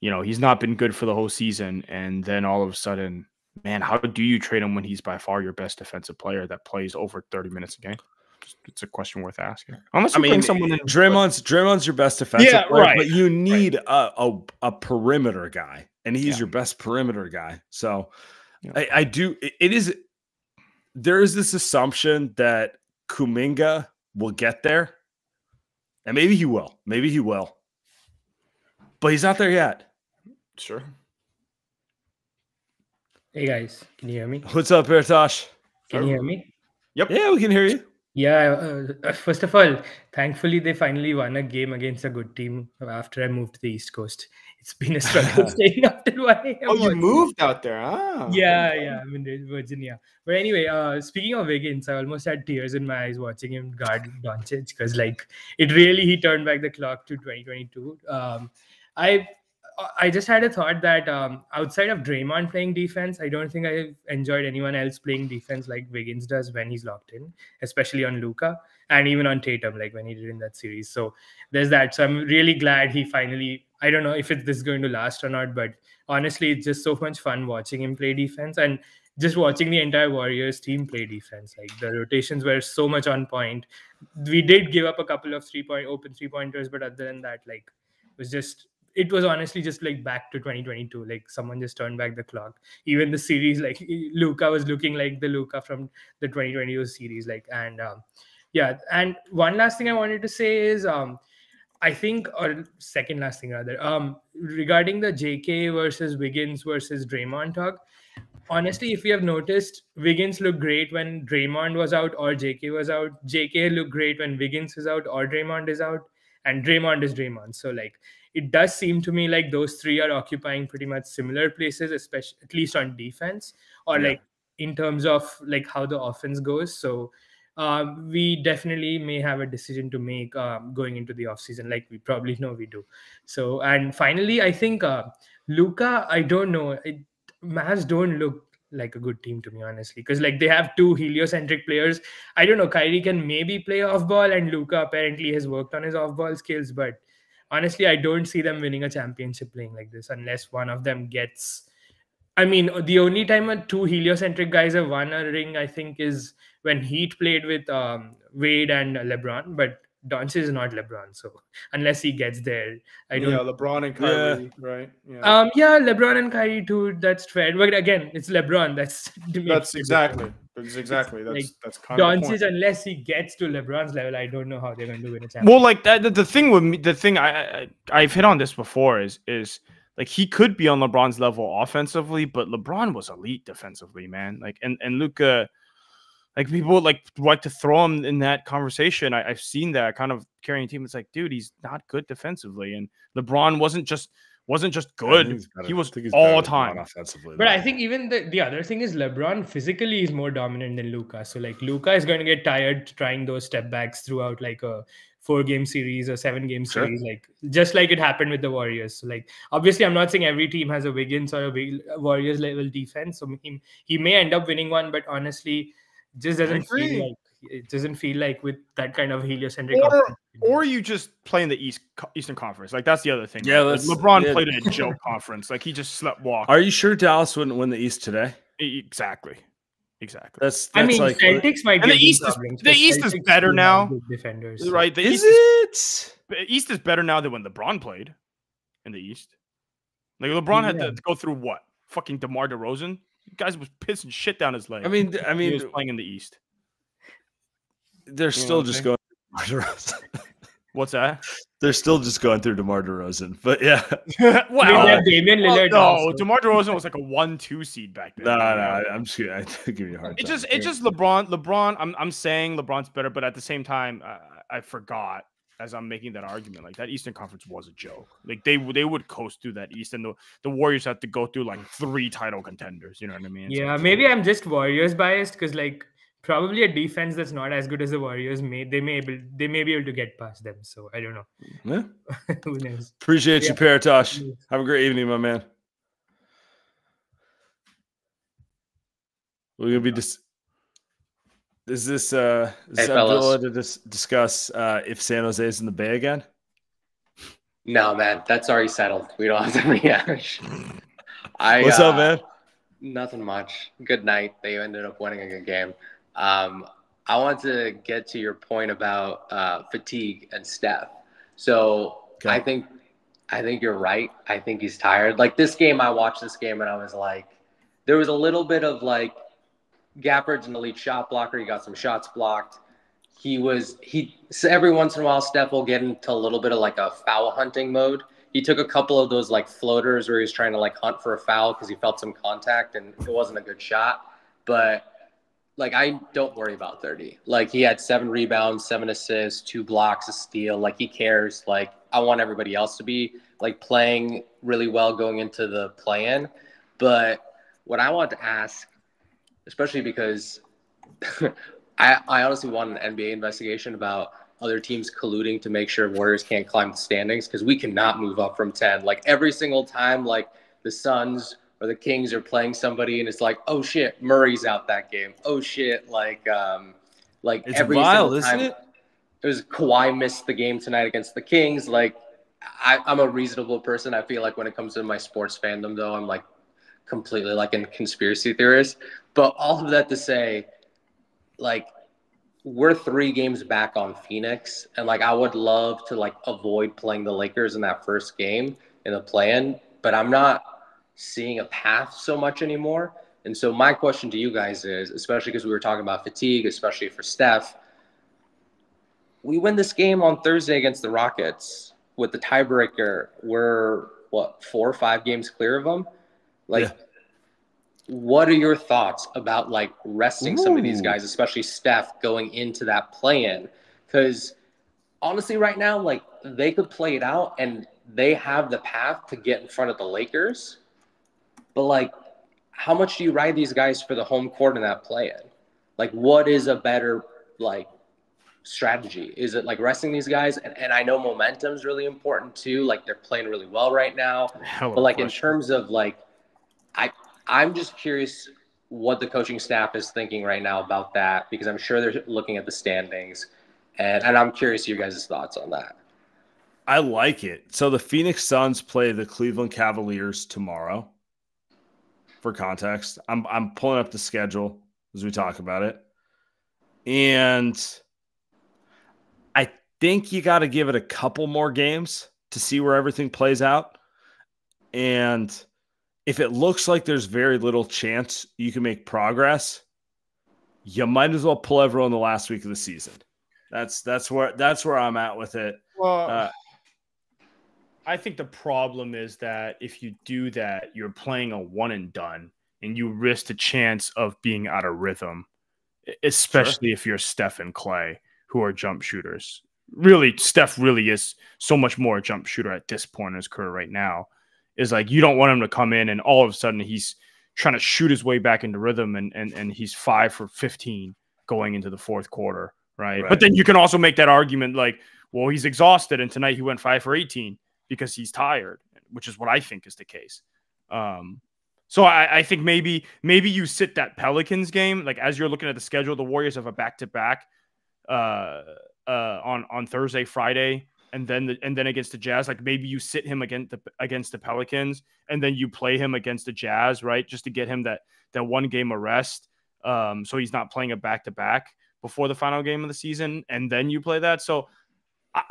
you know, he's not been good for the whole season, and then all of a sudden, man, how do you trade him when he's by far your best defensive player that plays over thirty minutes a game? Just- It's a question worth asking. Unless I you bring mean, someone in, Draymond's Draymond's your best defensive Yeah, player, right, but you need a, a a perimeter guy, and he's Yeah. your best perimeter guy. So Yeah. I, I do. it- it is there is this assumption that Kuminga will get there, and maybe he will. Maybe he will, but he's not there yet. sure. Hey guys, can you hear me? What's up, Bertosh? Can you hear me? Yep. Yeah, we can hear you. Yeah, uh, uh, first of all, thankfully they finally won a game against a good team after I moved to the East Coast. It's been a struggle staying up till 1 a.m. Oh, you moved out there, ah? Yeah, yeah, I'm in Virginia. But anyway, uh, speaking of Wiggins, I almost had tears in my eyes watching him guard Doncic because, like, it really he turned back the clock to 2022. Um, I I just had a thought that um, outside of Draymond playing defense, I don't think I've enjoyed anyone else playing defense like Wiggins does when he's locked in, especially on Luka and even on Tatum, like when he did in that series. So there's that. So I'm really glad he finally. I don't know if it's this is going to last or not, but honestly, it's just so much fun watching him play defense and just watching the entire Warriors team play defense. Like the rotations were so much on point. We did give up a couple of three point open three pointers, but other than that, like it was just it was honestly just like back to 2022. Like someone just turned back the clock. Even the series, like Luka was looking like the Luka from the 2022 series. Like and um, yeah. And one last thing I wanted to say is um, I think, or second last thing rather, um, regarding the JK versus Wiggins versus Draymond talk. Honestly, if you have noticed, Wiggins looked great when Draymond was out or JK was out. JK looked great when Wiggins is out or Draymond is out, and Draymond is Draymond. So like, it does seem to me like those three are occupying pretty much similar places, especially at least on defense or Yeah. like in terms of like how the offense goes. So um, we definitely may have a decision to make um, going into the offseason, like we probably know we do. So, and finally, I think uh, Luka, I don't know, it, Mavs don't look like a good team to me, honestly, because like they have two heliocentric players. I don't know, Kyrie can maybe play off ball, and Luka apparently has worked on his off ball skills, but honestly, I don't see them winning a championship playing like this unless one of them gets. I mean, the only time a two heliocentric guys have won a ring, I think, is when Heat played with um, Wade and LeBron, but Doncic is not LeBron, so unless he gets there, I don't. yeah, LeBron and Yeah. Kyrie, right? Yeah. Um, yeah, LeBron and Kyrie too. That's fair, but again, it's LeBron. That's that's exactly. That's exactly. That's like that's kind of. Doncic. Unless he gets to LeBron's level, I don't know how they're going to win a championship. Well, like that, the, the thing with me, the thing I, I I've hit on this before is is like he could be on LeBron's level offensively, but LeBron was elite defensively, man. Like and and Luka, Like people like like to throw him in that conversation. I, I've seen that kind of carrying team. It's like, dude, he's not good defensively, and LeBron wasn't just wasn't just good. better- He was I think he's better all time. Offensively. But though. I think even the, the other thing is LeBron physically is more dominant than Luka. So like Luka is going to get tired trying those step backs throughout like a four game series or seven game Sure. series, like just like it happened with the Warriors. So like obviously I'm not saying every team has a Wiggins or a Warriors level defense. So he, he may end up winning one, but honestly, just doesn't feel like it doesn't feel like with that kind of heliocentric Or or you just play in the East Eastern Conference. Like that's the other thing. Yeah, Like, LeBron yeah. played in a joke conference. Like he just slept walk. Are you sure Dallas wouldn't win the East today? Exactly. Exactly. That's, I mean, like Celtics might And the East is- the but East is better now. defenders. right. The is East it? is, East is better now than when LeBron played in the East. Like LeBron had to go through what? Fucking DeMar DeRozan. You guys was pissing shit down his leg. I mean, I mean, he was playing in the East. They're know still what I'm just going. through DeMar DeRozan. What's that? they're still just going through Demar Derozan, but yeah, I mean, well, they have Damian well, Lillard. no. DeMar DeRozan was like a one-two seed back then. no, no, you? I- I'm just kidding. I give you a hard It time. just, it just LeBron, LeBron. I'm, I'm saying LeBron's better, but at the same time, I, I forgot as I'm making that argument. Like that Eastern Conference was a joke. Like they, they would coast through that East, and the, the Warriors had to go through like three title contenders. You know what I mean? It's Yeah, like- maybe I'm just Warriors biased because like probably a defense that's not as good as the Warriors may they may able they may be able to get past them. So I don't know. Yeah. Who knows? Appreciate you, Yeah. Paratosh. Have a great evening, my man. We're gonna be dis- is this uh is Hey, Abdullah fellas. to dis- discuss uh if San Jose is in the Bay again? No, man, that's already settled. We don't have to rehash. I, What's up, uh, man? Nothing much. Good night. They ended up winning a good game. Um, I want to get to your point about uh, fatigue and Steph. So Okay. I think I think you're right. I think he's tired. Like this game, I watched this game and I was like, there was a little bit of like Gafford's an elite shot blocker. He got some shots blocked. He was he so every once in a while Steph will get into a little bit of like a foul hunting mode. He took a couple of those like floaters where he was trying to like hunt for a foul because he felt some contact and it wasn't a good shot. But like I don't worry about 30. Like he had seven rebounds, seven assists, two blocks, a steal. Like he cares. Like I want everybody else to be like playing really well going into the play-in. But what I want to ask, especially because I, I honestly want an NBA investigation about other teams colluding to make sure Warriors can't climb the standings because we cannot move up from 10. Like every single time, like the Suns or the Kings are playing somebody and it's like, oh shit, Murray's out that game. Oh shit, like um like It's every wild, isn't time it? it was Kawhi missed the game tonight against the Kings. Like I, I'm a reasonable person. I feel like when it comes to my sports fandom though, I'm like completely like a conspiracy theorist. But all of that to say, like we're three games back on Phoenix, and like I would love to like avoid playing the Lakers in that first game in the play-in, but I'm not seeing a path so much anymore. And so my question to you guys is, especially because we were talking about fatigue, especially for Steph, we win this game on Thursday against the Rockets with the tiebreaker. We're what four or five games clear of them. Like, Yeah. what are your thoughts about like resting some of these guys, especially Steph, going into that play-in? Because honestly, right now, like they could play it out and they have the path to get in front of the Lakers. But like, how much do you ride these guys for the home court in that play-in? Like, what is a better like strategy? Is it like resting these guys? And, and I know momentum is really important too. Like they're playing really well right now. Hell But like in terms of like, I I'm just curious what the coaching staff is thinking right now about that because I'm sure they're looking at the standings, and and I'm curious your guys' thoughts on that. I like it. So the Phoenix Suns play the Cleveland Cavaliers tomorrow. For context, I'm I'm pulling up the schedule as we talk about it. And I think you got to give it a couple more games to see where everything plays out. And if it looks like there's very little chance you can make progress, you might as well pull everyone the last week of the season. That's that's where that's where I'm at with it. Well, Uh, I think the problem is that if you do that, you're playing a one and done, and you risk the chance of being out of rhythm especially sure. if you're Steph and Klay, who are jump shooters. Really, Steph really is so much more a jump shooter at this point in his career right now. Is like you don't want him to come in and all of a sudden he's trying to shoot his way back into rhythm and and and he's five for 15 going into the fourth quarter, right? right? But then you can also make that argument like, well, he's exhausted and tonight he went five for 18 because he's tired, which is what I think is the case. Um, so I, I, think maybe maybe you sit that Pelicans game like as you're looking at the schedule, the Warriors have a back to back on on Thursday, Friday, and then the, and then against the Jazz. Like maybe you sit him against the against the Pelicans, and then you play him against the Jazz, right? Just to get him that that one game of rest, um, so he's not playing a back to back before the final game of the season, and then you play that. So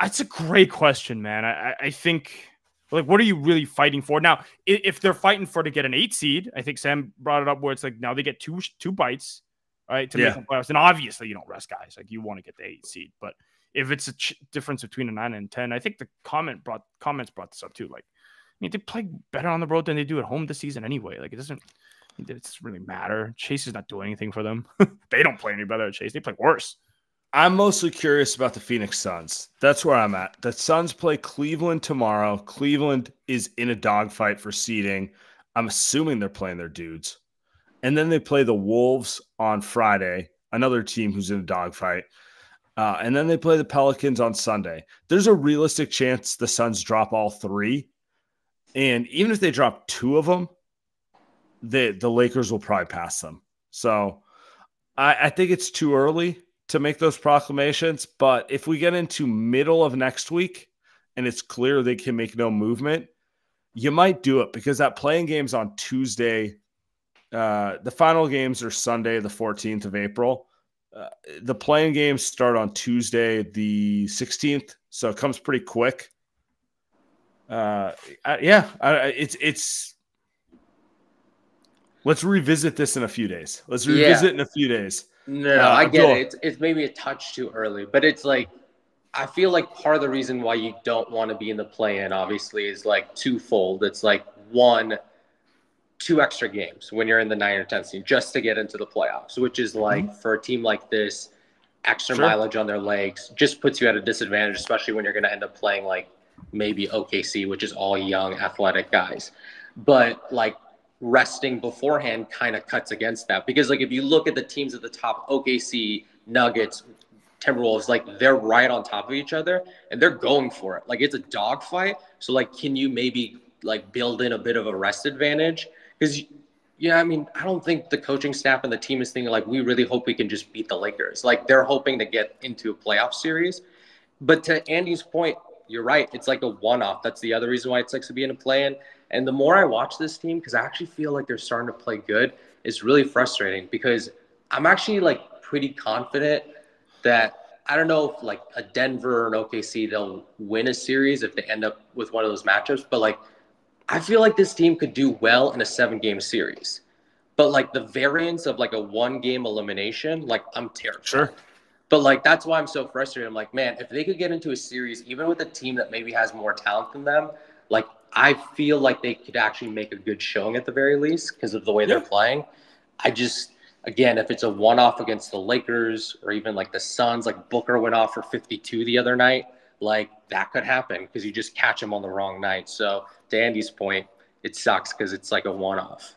It's a great question, man. I, I think like, what are you really fighting for now? If they're fighting for to get an eight seed, I think Sam brought it up where it's like now they get two two bites, right, to yeah. make the playoffs. And obviously, you don't rest guys. Like you want to get the eight seed, but if it's a ch- difference between a nine and ten, I think the comment brought comments brought this up too. Like, I mean, they play better on the road than they do at home this season anyway. Like, it doesn't. It doesn't really matter. Chase is not doing anything for them. they don't play any better at Chase. They play worse. I'm mostly curious about the Phoenix Suns. That's where I'm at. The Suns play Cleveland tomorrow. Cleveland is in a dogfight for seeding. I'm assuming they're playing their dudes. And then they play the Wolves on Friday, another team who's in a dogfight. Uh, and then they play the Pelicans on Sunday. There's a realistic chance the Suns drop all three. And even if they drop two of them, the, the Lakers will probably pass them. So I, I think it's too early to make those proclamations. But if we get into middle of next week and it's clear they can make no movement, you might do it because that play-in game's on Tuesday. Uh, the final games are Sunday, the 14th of April. Uh, the play-in games start on Tuesday, the 16th, so it comes pretty quick. Uh, yeah, I, it's it's. Let's revisit this in a few days. Let's revisit yeah. in a few days. No, no uh, I get it. It's, it's maybe a touch too early, but it's like I feel like part of the reason why you don't want to be in the play-in, obviously, is like twofold. It's like one, two extra games when you're in the nine or ten seed just to get into the playoffs, which is mm-hmm. like mm-hmm. for a team like this, extra sure. mileage on their legs just puts you at a disadvantage, especially when you're going to end up playing like maybe OKC, which is all young, athletic guys. But like resting beforehand kind of cuts against that. Because like if you look at the teams at the top OKC Nuggets Timberwolves like they're right on top of each other and they're going for it. Like it's a dogfight so like can you maybe like build in a bit of a rest advantage? Because yeah I mean I don't think the coaching staff and the team is thinking like we really hope we can just beat the Lakers. Like they're hoping to get into a playoff series. But to Andy's point you're right it's like a one off that's the other reason why it sucks to be in a play in and the more I watch this team, because I actually feel like they're starting to play good, it's really frustrating because I'm actually like pretty confident that I don't know if like a Denver or an OKC they'll win a series if they end up with one of those matchups, but like I feel like this team could do well in a seven game series. But like the variance of like a one game elimination, like I'm terrified. Sure. But like that's why I'm so frustrated. I'm like, man, if they could get into a series, even with a team that maybe has more talent than them, like I feel like they could actually make a good showing at the very least because of the way yeah. they're playing. I just, again, if it's a one off against the Lakers or even like the Suns, like Booker went off for 52 the other night, like that could happen because you just catch him on the wrong night. So, to Andy's point, it sucks because it's like a one off.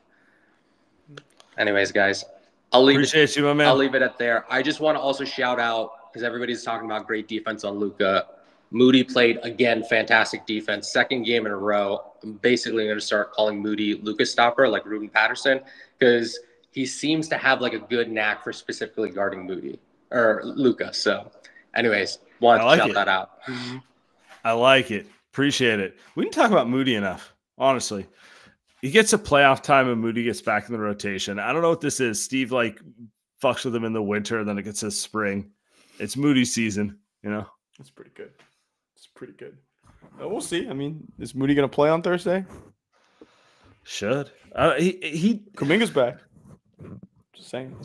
Anyways, guys, I'll leave Appreciate it. You, my man. I'll leave it at there. I just want to also shout out because everybody's talking about great defense on Luka. Moody played again fantastic defense, second game in a row. I'm basically going to start calling Moody Lucas stopper like Ruben Patterson because he seems to have like a good knack for specifically guarding Moody or Luka. So, anyways, wanted like to shout it. that out. I like it. Appreciate it. We didn't talk about Moody enough, honestly. He gets a playoff time and Moody gets back in the rotation. I don't know what this is. Steve like fucks with him in the winter, then it gets a spring. It's Moody season, you know. That's pretty good pretty good. Uh, we'll see. I mean, is Moody going to play on Thursday? Should. Uh, he he Kuminga's back. Just saying.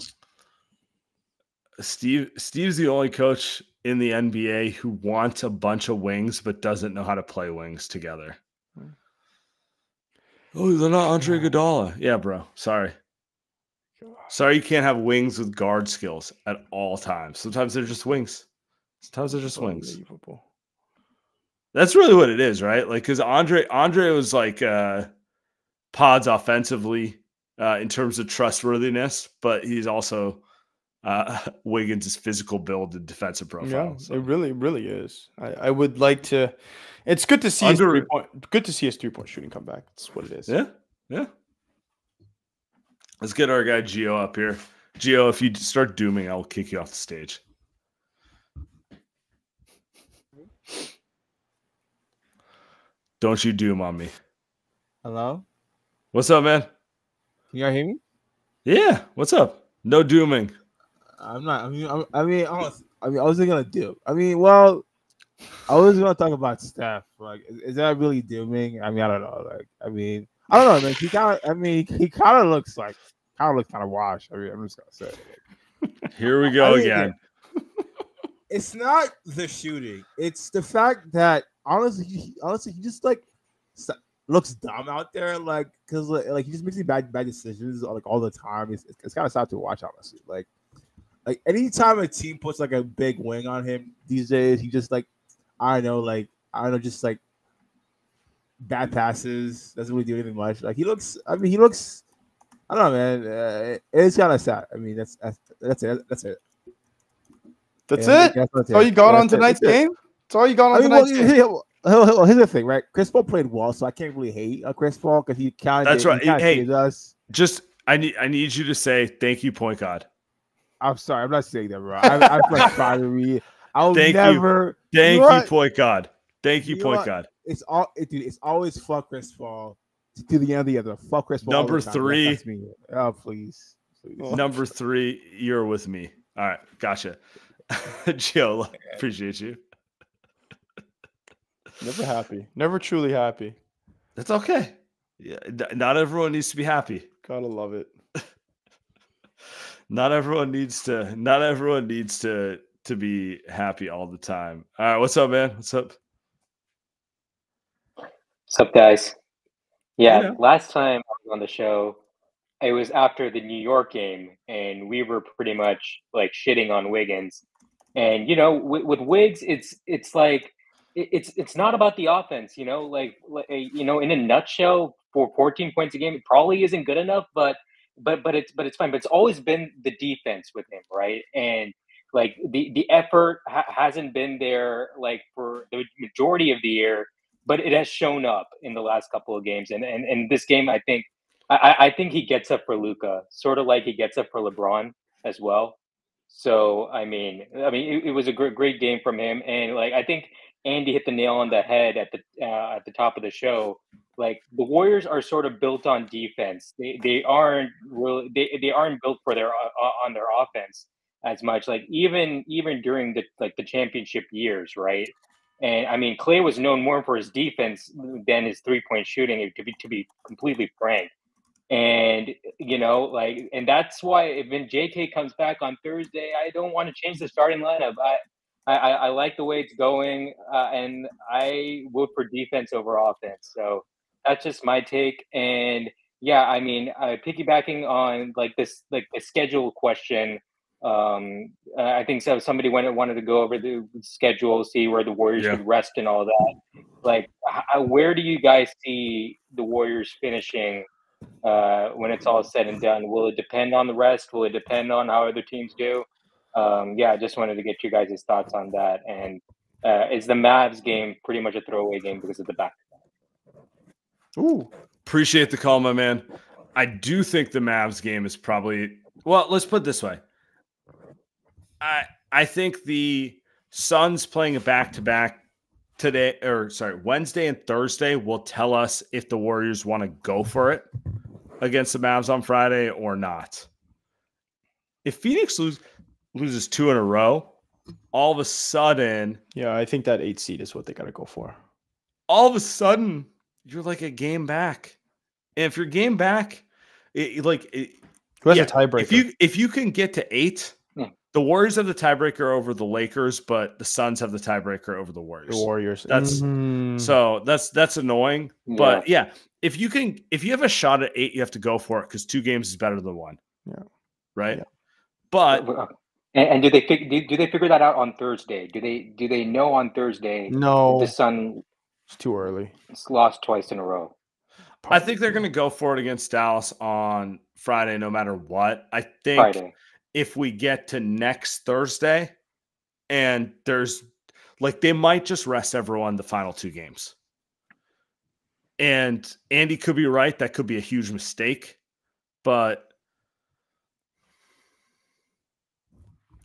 Steve Steve's the only coach in the NBA who wants a bunch of wings but doesn't know how to play wings together. Oh, they're not Andre Iguodala. Yeah, bro. Sorry. Sorry, you can't have wings with guard skills at all times. Sometimes they're just wings. Sometimes they're just wings. Unbelievable. That's really what it is, right? Like, because Andre Andre was like uh, Podz offensively uh, in terms of trustworthiness, but he's also uh, Wiggins' physical build and defensive profile. Yeah, so. it really, really is. I, I would like to. It's good to see his three point. Good to see his three point shooting come back. That's what it is. Yeah, yeah. Let's get our guy Geo up here. Geo, if you start dooming, I'll kick you off the stage. Don't you doom on me. Hello? What's up, man? Can y'all hear me? Yeah, what's up? No dooming. I'm not. I mean, I'm, I mean, I was, I mean, I wasn't gonna do. I mean, well, I was gonna talk about Steph. Like, is, is that really dooming? I mean, I don't know. Like, I mean, I don't know, man. He kind of. I mean, he kind of looks like, kind of looks kind of washed. I mean, I'm just gonna say. Like, Here we go I mean, again. it's not the shooting. It's the fact that honestly, he, honestly, he just like looks dumb out there. Like, cause like, like he just makes these bad bad decisions like all the time. It's, it's, kind of sad to watch, honestly. Like, like anytime a team puts like a big wing on him these days, he just like I don't know, like I don't know, just like bad passes. Doesn't really do anything much. Like he looks. I mean, he looks. I don't know, man. Uh, it's kind of sad. I mean, that's that's that's it. That's it. That's Yeah, it. That's, That's all you got on tonight's it. game. That's all you got on I mean, well, tonight's game. here- well, well, here's the thing, right? Chris Paul played well, so I can't really hate uh, Chris Paul because he kind of That's right. He kinda Hey. us. Just I need I need you to say thank you, point guard. I'm sorry, I'm not saying that, bro. I, I'm like fiery. I'll Thank you. never. Thank know you, what? point guard. Thank you, You point what? guard. It's all, it, dude. It's always fuck Chris Paul to, to the end of the other. Fuck Chris Paul. Number three. That's me. Oh please, please. Number three, you're with me. All right, gotcha. Joe, appreciate you. Never happy. Never truly happy. That's okay. Yeah, not everyone needs to be happy. Gotta love it. Not everyone needs to. Not everyone needs to to be happy all the time. All right, what's up, man? What's up? What's up, guys? Yeah, Yeah. last time I was on the show, it was after the New York game, and we were pretty much like shitting on Wiggins. And you know, with, with Wiggs, it's it's like it- it's it's not about the offense. You know, like you know, in a nutshell, for 14 points a game, it probably isn't good enough, but but but it's but it's fine. But it's always been the defense with him, right? And like the the effort ha- hasn't been there like for the majority of the year but it has shown up in the last couple of games. And and, and this game, I think, I, I think he gets up for Luka, sort of like he gets up for LeBron as well. So I mean, I mean, it, it was a great great game from him, and like I think Andy hit the nail on the head at the uh, at the top of the show. Like the Warriors are sort of built on defense. They they aren't really they, they aren't built for their uh, on their offense as much. Like even even during the like the championship years, right? And I mean, Klay was known more for his defense than his three point shooting. To be to be completely frank, and you know, like, and that's why when JK comes back on Thursday, I don't want to change the starting lineup. I I, I I like the way it's going, uh, and I vote for defense over offense. So that's just my take. And yeah, I mean, uh, piggybacking on like this, like the schedule question um uh, i think so somebody wanted wanted to go over the schedule see where the warriors Yeah. would rest and all that like how, where do you guys see the warriors finishing uh when it's all said and done will it depend on the rest will it depend on how other teams do um yeah i just wanted to get you guys' thoughts on that and uh is the mavs game pretty much a throwaway game because of the back Ooh. Appreciate the call, my man. I do think the Mavs game is probably well. Let's put it this way. I I think the Suns playing a back to back today, or sorry, Wednesday and Thursday will tell us if the Warriors want to go for it against the Mavs on Friday or not. If Phoenix lose, loses two in a row, all of a sudden, Yeah, I think that eight seed is what they gotta go for. all of a sudden you're like a game back. And if you're game back, it, like it, Who has Yeah, a tiebreaker? if you if you can get to eight, Hmm. the Warriors have the tiebreaker over the Lakers, but the Suns have the tiebreaker over the Warriors. the Warriors. That's- Mhm. So that's that's annoying. But yeah, if you can if you have a shot at eight, you have to go for it because two games is better than one. Yeah. Right. Yeah. But And, and do they fig- do, do they figure that out on Thursday? Do they do they know on Thursday No, the Sun it's too early. It's lost twice in a row? I think they're going to go for it against Dallas on Friday, no matter what. I think Friday. if we get to next Thursday and there's like they might just rest everyone the final two games. And Andy could be right. That could be a huge mistake. But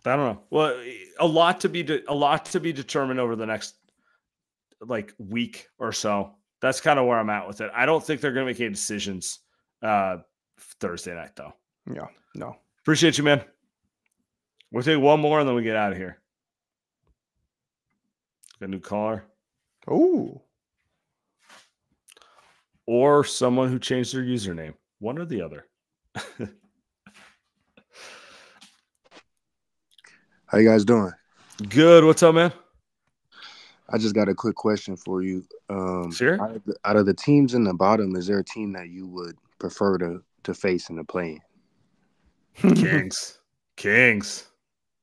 I don't know. Well, a lot to be de- a lot to be determined over the next like week or so. That's kind of where I'm at with it. I don't think they're going to make any decisions uh Thursday night though. Yeah, no. Appreciate you, man. We'll take one more and then we get out of here. Got a new caller Oh, or someone who changed their username. One or the other. How you guys doing? Good. What's up, man? I just got a quick question for you. Um, Sure. Out of, the, out of the teams in the bottom, is there a team that you would prefer to to face in the play? Kings. Kings.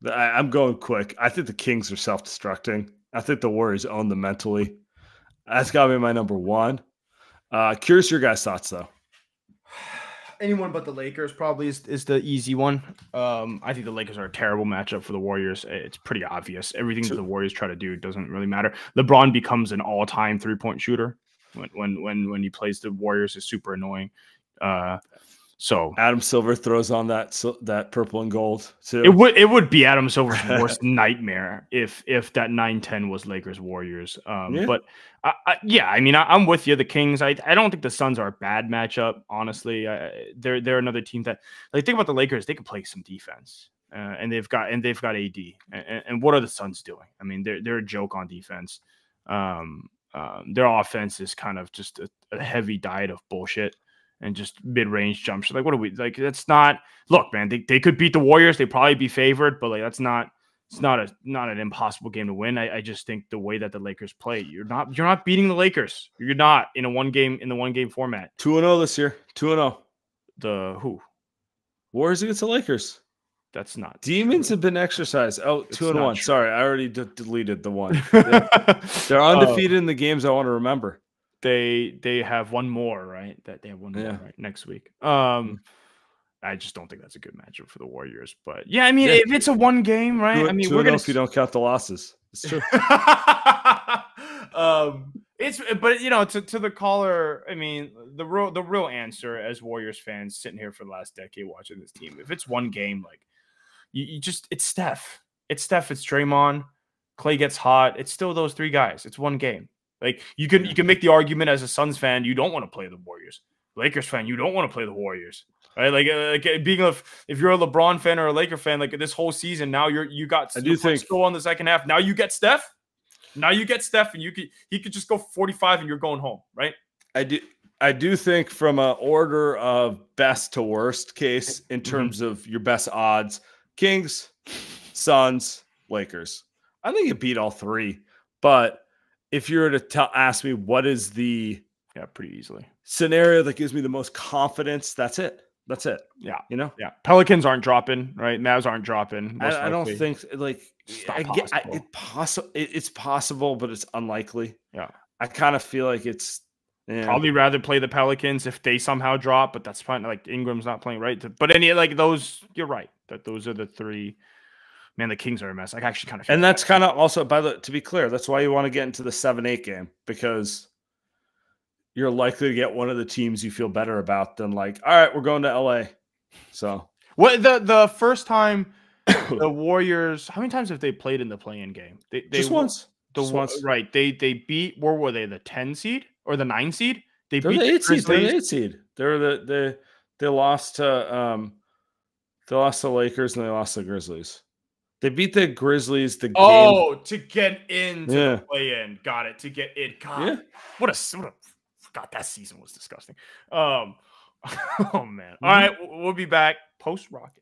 I, I'm going quick. I think the Kings are self destructing. I think the Warriors own them mentally. That's got to be my number one. Uh, curious your guys' thoughts, though. Anyone but the Lakers probably is, is the easy one. Um, I think the Lakers are a terrible matchup for the Warriors. It's pretty obvious. Everything that the Warriors try to do doesn't really matter. LeBron becomes an all-time three-point shooter when when when when he plays the Warriors is super annoying. Uh, so Adam Silver throws on that that purple and gold too. it would it would be Adam Silver's worst nightmare if if that 9-10 was Lakers Warriors. Um, Yeah. but I, I, yeah, I mean I, I'm with you. The Kings. I I don't think the Suns are a bad matchup. Honestly, I, they're they're another team that like think about the Lakers. They can play some defense. Uh, and they've got and they've got AD. And, and what are the Suns doing? I mean, they're they're a joke on defense. Um, um, their offense is kind of just a, a heavy diet of bullshit and just mid-range jump shot. Like, what are we like? That's not. Look, man, they, they could beat the Warriors. They probably be favored, but like that's not. It's not a not an impossible game to win. I, I just think the way that the Lakers play, you're not you're not beating the Lakers. You're not in a one game in the one game format. two and zero this year. Two and zero. The who? Warriors against the Lakers. That's not Demons have been exercised. Oh, It's two and one. true. Sorry, I already d- deleted the one. true. They're Oh. undefeated in the games I want to remember. They they have one more, right? That they have one more Yeah. right next week. Um I just don't think that's a good matchup for the Warriors. But yeah, I mean, Yeah. if it's a one game, right? Two- I mean, we're oh gonna if you don't count the losses. It's true. um it's but you know to, to the caller i mean the real the real answer as warriors fans sitting here for the last decade watching this team if it's one game like you, you just it's steph it's steph it's Draymond. Klay gets hot it's still those three guys it's one game like you can you can make the argument as a suns fan you don't want to play the warriors lakers fan you don't want to play the warriors right like, uh, like uh, being a if you're a lebron fan or a laker fan like this whole season now you're you got I do think- still on the second half now you get steph now you get Steph, and you could he could just go 45 and you're going home, right? I do. I do think from a order of best to worst case in Mm-hmm. terms of your best odds, Kings, Suns, Lakers. I think you beat all three. But if you were to tell, ask me what is the Yeah, pretty easily. scenario that gives me the most confidence, that's it. That's it. Yeah. You know, Yeah. Pelicans aren't dropping, right? Mavs aren't dropping. I, I don't think like I get I, it possible. It, it's possible, but it's unlikely. Yeah. I kind of feel like it's yeah. probably rather play the Pelicans if they somehow drop, but that's fine. Like Ingram's not playing, right? But any like those, you're right. That those are the three. Man, the Kings are a mess. I actually kind of And that's kind of also by the to be clear, that's why you want to get into the seven eight game because you're likely to get one of the teams you feel better about than like, all right, we're going to LA. So what the the first time the Warriors. How many times have they played in the play-in game? They, they just once. The Just once. right. They they beat. Where were they? The ten seed or the nine seed? They They're beat the the eight seed. They're the eight seed. They're the they they lost to um they lost to Lakers and they lost to Grizzlies. They beat the Grizzlies the game. Oh, to get into Yeah. the play-in. Got it. To get in. God, Yeah. what a what a God. That season was disgusting. Um. Oh man. All Mhm. right, we'll we'll be back post Rocket.